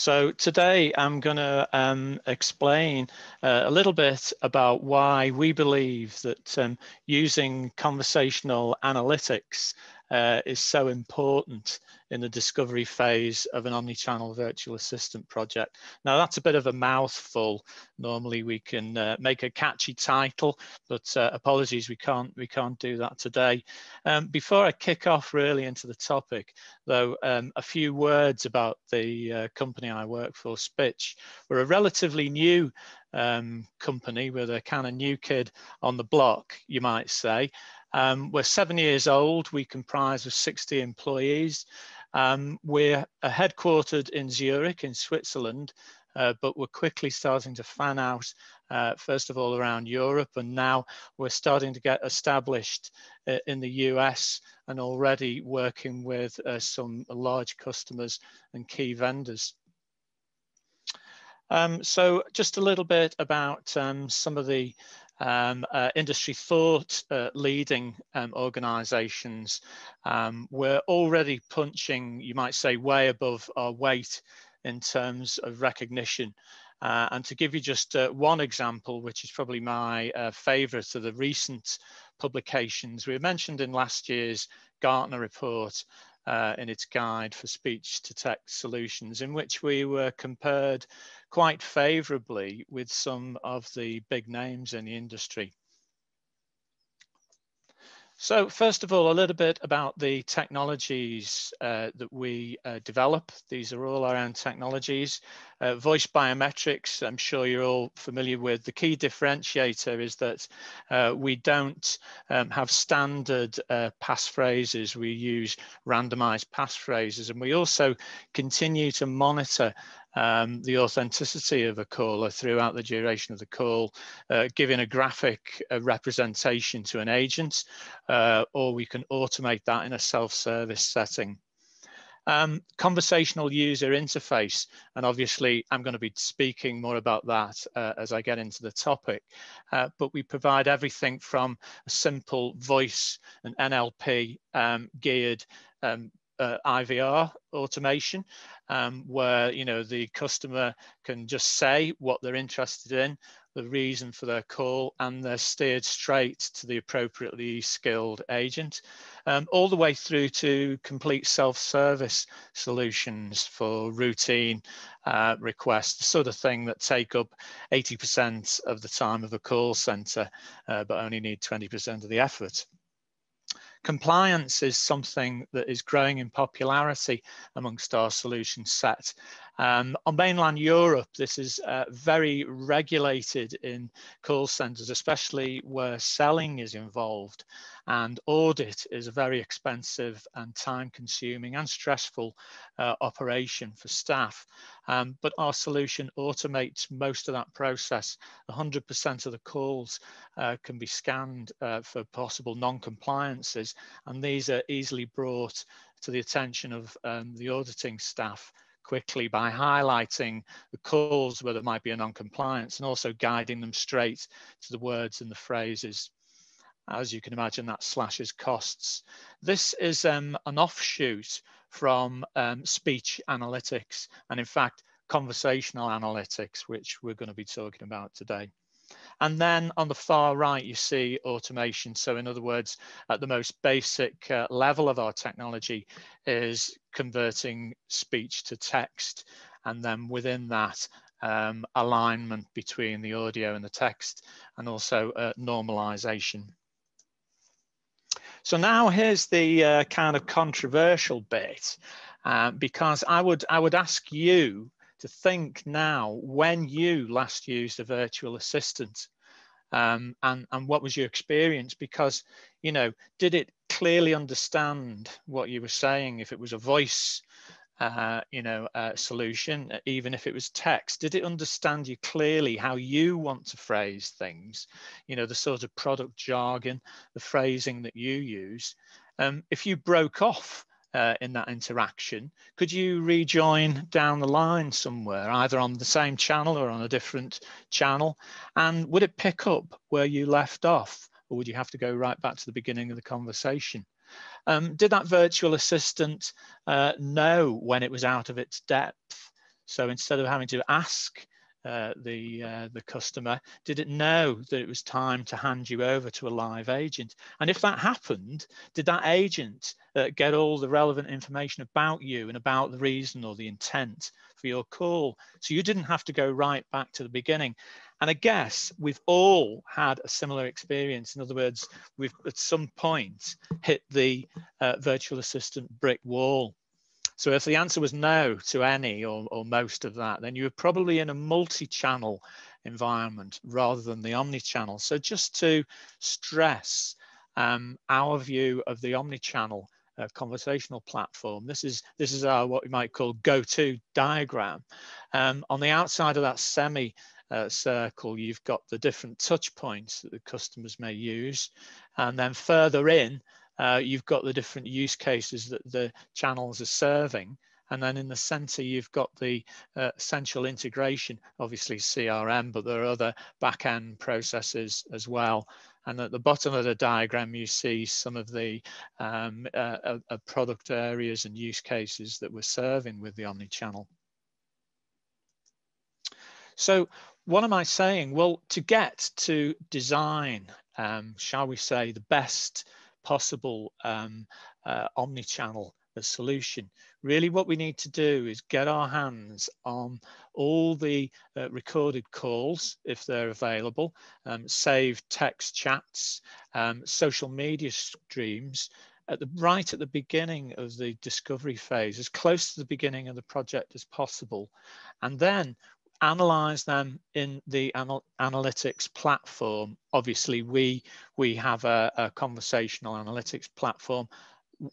So today I'm going to um, explain uh, a little bit about why we believe that um, using conversational analytics uh, is so important in the discovery phase of an omni-channel virtual assistant project. Now that's a bit of a mouthful. Normally we can uh, make a catchy title, but uh, apologies, we can't we can't do that today. Um, before I kick off really into the topic, though, um, a few words about the uh, company I work for, Spitch. We're a relatively new um, company with a kind of new kid on the block, you might say. Um, we're seven years old. We comprise of 60 employees. Um, we're headquartered in Zurich in Switzerland, uh, but we're quickly starting to fan out, uh, first of all, around Europe, and now we're starting to get established uh, in the US and already working with uh, some large customers and key vendors. Um, so just a little bit about um, some of the um, uh, industry thought uh, leading um, organizations um, we're already punching, you might say, way above our weight in terms of recognition. Uh, and to give you just uh, one example, which is probably my uh, favorite of the recent publications, we mentioned in last year's Gartner report uh, in its guide for speech to text solutions, in which we were compared quite favorably with some of the big names in the industry. So first of all, a little bit about the technologies uh, that we uh, develop. These are all our own technologies. Uh, voice biometrics, I'm sure you're all familiar with. The key differentiator is that uh, we don't um, have standard uh, passphrases. We use randomized passphrases and we also continue to monitor um, the authenticity of a caller throughout the duration of the call, uh, giving a graphic representation to an agent, uh, or we can automate that in a self-service setting. Um, conversational user interface, and obviously I'm going to be speaking more about that uh, as I get into the topic, uh, but we provide everything from a simple voice and NLP um, geared um, uh, IVR automation, um, where you know the customer can just say what they're interested in, the reason for their call, and they're steered straight to the appropriately skilled agent, um, all the way through to complete self-service solutions for routine uh, requests, the sort of thing that take up 80% of the time of a call center, uh, but only need 20% of the effort. Compliance is something that is growing in popularity amongst our solution set. Um, on mainland Europe, this is uh, very regulated in call centers, especially where selling is involved. And audit is a very expensive and time consuming and stressful uh, operation for staff. Um, but our solution automates most of that process. 100% of the calls uh, can be scanned uh, for possible non-compliances, and these are easily brought to the attention of um, the auditing staff quickly by highlighting the calls where there might be a non-compliance and also guiding them straight to the words and the phrases as you can imagine, that slashes costs. This is um, an offshoot from um, speech analytics and in fact, conversational analytics, which we're going to be talking about today. And then on the far right, you see automation. So in other words, at the most basic uh, level of our technology is converting speech to text. And then within that, um, alignment between the audio and the text and also uh, normalization. So now here's the uh, kind of controversial bit, uh, because I would I would ask you to think now when you last used a virtual assistant, um, and and what was your experience? Because you know, did it clearly understand what you were saying? If it was a voice uh, you know, uh, solution, even if it was text? Did it understand you clearly how you want to phrase things? You know, the sort of product jargon, the phrasing that you use. Um, if you broke off uh, in that interaction, could you rejoin down the line somewhere, either on the same channel or on a different channel? And would it pick up where you left off? Or would you have to go right back to the beginning of the conversation? Um, did that virtual assistant uh, know when it was out of its depth? So instead of having to ask uh, the uh, the customer did it know that it was time to hand you over to a live agent. And if that happened did that agent uh, get all the relevant information about you and about the reason or the intent for your call? So you didn't have to go right back to the beginning. And i guess we've all had a similar experience. In other words we've at some point hit the uh, virtual assistant brick wall so if the answer was no to any or, or most of that, then you were probably in a multi-channel environment rather than the omni-channel. So just to stress um, our view of the omni-channel uh, conversational platform, this is this is our what we might call go-to diagram. Um, on the outside of that semi uh, circle, you've got the different touch points that the customers may use. And then further in, uh, you've got the different use cases that the channels are serving. And then in the center, you've got the uh, central integration, obviously CRM, but there are other back-end processes as well. And at the bottom of the diagram, you see some of the um, uh, uh, uh product areas and use cases that we're serving with the omni-channel. So what am I saying? Well, to get to design, um, shall we say, the best possible um, uh, omni-channel solution. Really what we need to do is get our hands on all the uh, recorded calls, if they're available, um, save text chats, um, social media streams, at the right at the beginning of the discovery phase, as close to the beginning of the project as possible. And then analyze them in the anal analytics platform. Obviously, we we have a, a, conversational analytics platform.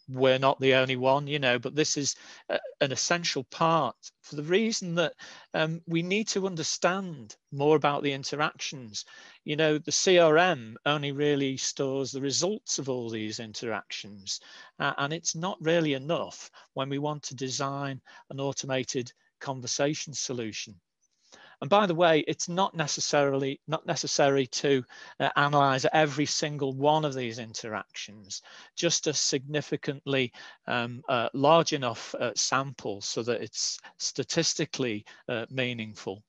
We're not the only one, you know, but this is a, an essential part for the reason that um, we need to understand more about the interactions. You know, the CRM only really stores the results of all these interactions, uh, and it's not really enough when we want to design an automated conversation solution. And by the way, it's not necessarily not necessary to uh, analyze every single one of these interactions, just a significantly um, uh, large enough uh, sample so that it's statistically uh, meaningful.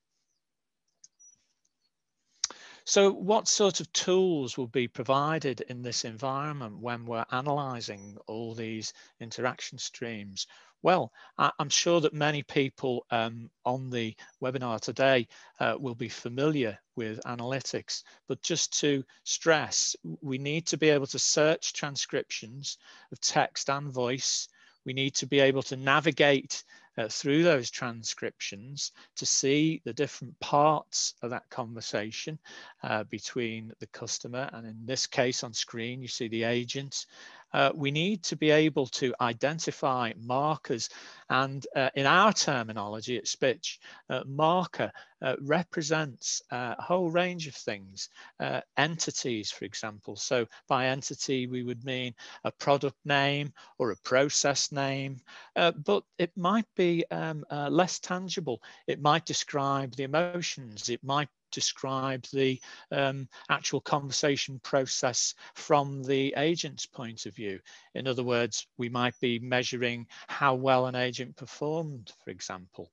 So what sort of tools will be provided in this environment when we're analyzing all these interaction streams? Well, I'm sure that many people um, on the webinar today uh, will be familiar with analytics, but just to stress, we need to be able to search transcriptions of text and voice. We need to be able to navigate uh, through those transcriptions to see the different parts of that conversation uh, between the customer and in this case on screen you see the agent uh, we need to be able to identify markers. And uh, in our terminology at Spitch, uh, marker uh, represents uh, a whole range of things, uh, entities, for example. So by entity, we would mean a product name or a process name, but it might be um, less tangible. It might describe the emotions. It might describe the um, actual conversation process from the agent's point of view. In other words, we might be measuring how well an agent performed, for example.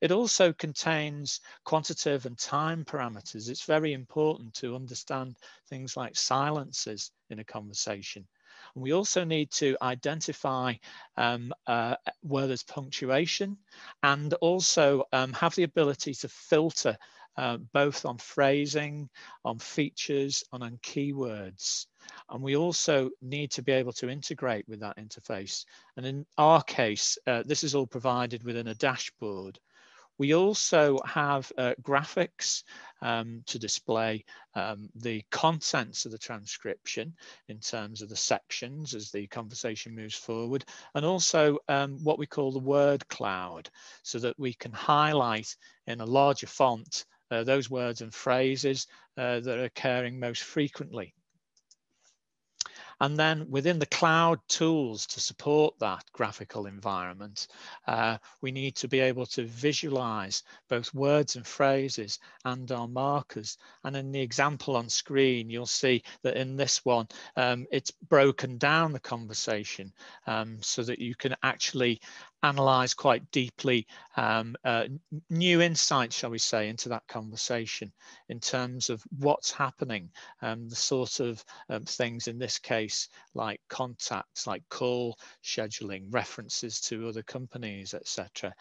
It also contains quantitative and time parameters. It's very important to understand things like silences in a conversation. And we also need to identify um, uh, where there's punctuation and also um, have the ability to filter uh, both on phrasing, on features, and on keywords. And we also need to be able to integrate with that interface. And in our case, uh, this is all provided within a dashboard. We also have uh, graphics um, to display um, the contents of the transcription in terms of the sections as the conversation moves forward, and also um, what we call the word cloud, so that we can highlight in a larger font uh, those words and phrases uh, that are occurring most frequently. And then within the cloud tools to support that graphical environment, uh, we need to be able to visualize both words and phrases and our markers. And in the example on screen, you'll see that in this one, um, it's broken down the conversation um, so that you can actually analyze quite deeply um, uh, new insights, shall we say, into that conversation in terms of what's happening, um, the sort of um, things in this case, like contacts, like call scheduling, references to other companies, etc.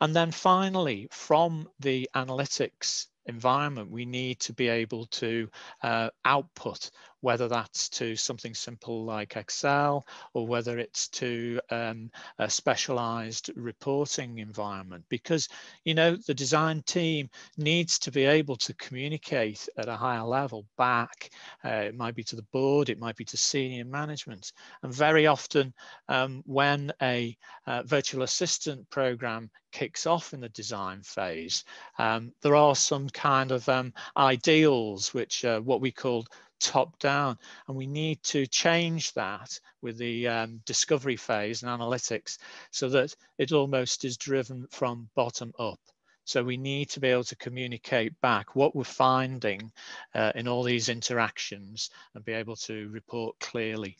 And then finally, from the analytics environment, we need to be able to uh, output, whether that's to something simple like Excel or whether it's to um, a specialized reporting environment. Because, you know, the design team needs to be able to communicate at a higher level back. Uh, it might be to the board, it might be to senior management. And very often um, when a uh, virtual assistant program kicks off in the design phase, um, there are some kind of um, ideals, which are what we call top down. And we need to change that with the um, discovery phase and analytics so that it almost is driven from bottom up. So we need to be able to communicate back what we're finding uh, in all these interactions and be able to report clearly.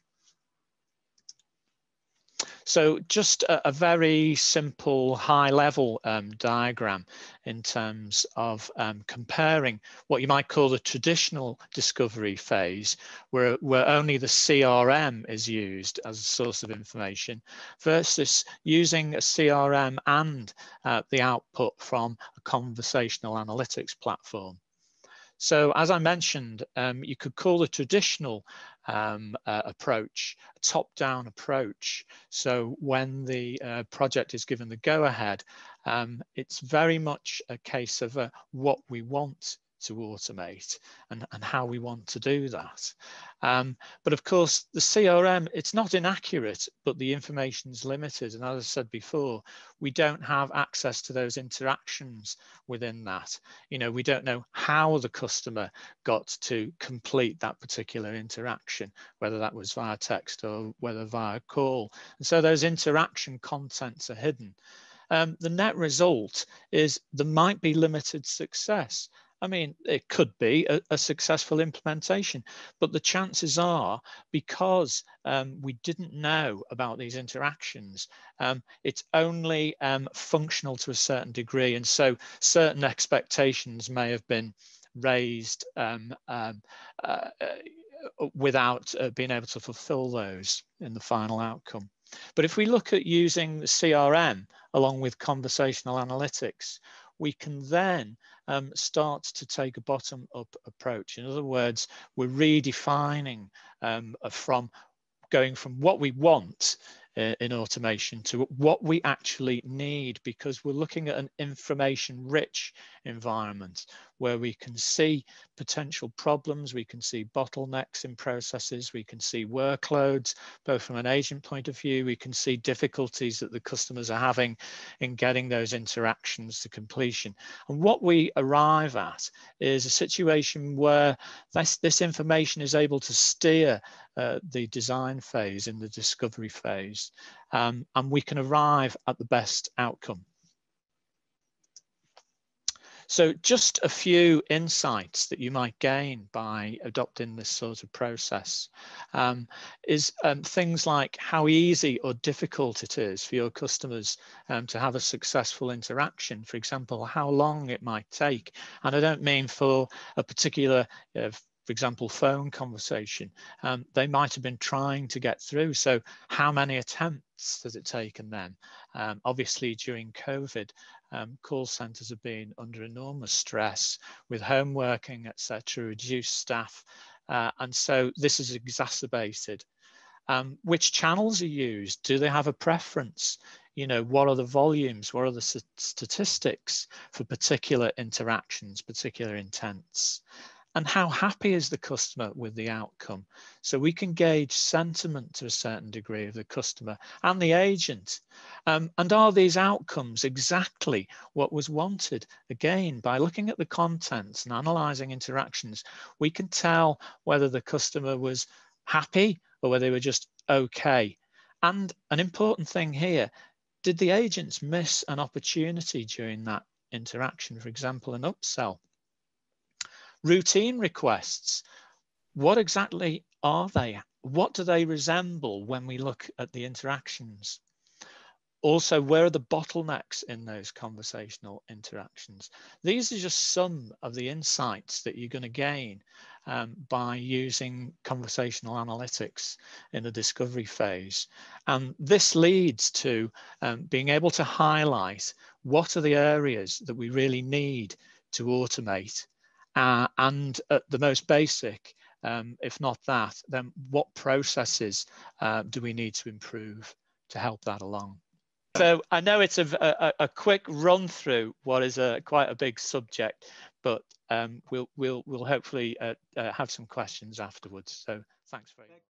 So just a, a very simple high level um, diagram in terms of um, comparing what you might call the traditional discovery phase, where, where only the CRM is used as a source of information, versus using a CRM and uh, the output from a conversational analytics platform. So as I mentioned, um, you could call the traditional um, uh, approach a top-down approach. So when the uh, project is given the go-ahead, um, it's very much a case of uh, what we want to automate and, and how we want to do that. Um, but of course, the CRM, it's not inaccurate, but the information is limited. And as I said before, we don't have access to those interactions within that. You know, we don't know how the customer got to complete that particular interaction, whether that was via text or whether via call. And so those interaction contents are hidden. Um, the net result is there might be limited success I mean, it could be a, a successful implementation, but the chances are because um, we didn't know about these interactions, um, it's only um, functional to a certain degree. And so certain expectations may have been raised um, um, uh, uh, without uh, being able to fulfill those in the final outcome. But if we look at using the CRM along with conversational analytics, we can then um, start to take a bottom up approach. In other words, we're redefining um, from going from what we want uh, in automation to what we actually need because we're looking at an information rich environment where we can see potential problems, we can see bottlenecks in processes, we can see workloads, both from an agent point of view, we can see difficulties that the customers are having in getting those interactions to completion. And what we arrive at is a situation where this, this information is able to steer uh, the design phase in the discovery phase, um, and we can arrive at the best outcome. So just a few insights that you might gain by adopting this sort of process um, is um, things like how easy or difficult it is for your customers um, to have a successful interaction. For example, how long it might take. And I don't mean for a particular uh, for example, phone conversation, um, they might have been trying to get through. So how many attempts has it taken them? Um, obviously, during COVID, um, call centres have been under enormous stress with home working, etc., reduced staff. Uh, and so this is exacerbated. Um, which channels are used? Do they have a preference? You know, what are the volumes? What are the statistics for particular interactions, particular intents? And how happy is the customer with the outcome. So we can gauge sentiment to a certain degree of the customer and the agent. Um, and are these outcomes exactly what was wanted? Again, by looking at the contents and analyzing interactions, we can tell whether the customer was happy or whether they were just okay. And an important thing here, did the agents miss an opportunity during that interaction, for example, an upsell? Routine requests. What exactly are they? what do they resemble when we look at the interactions? Also, where are the bottlenecks in those conversational interactions? These are just some of the insights that you're going to gain um, by using conversational analytics in the discovery phase. And this leads to um, being able to highlight what are the areas that we really need to automate uh, and at the most basic, um, if not that, then what processes uh, do we need to improve to help that along? So I know it's a, a, a, quick run through what is a quite a big subject, but um, we'll we'll we'll hopefully uh, uh, have some questions afterwards. So thanks very much.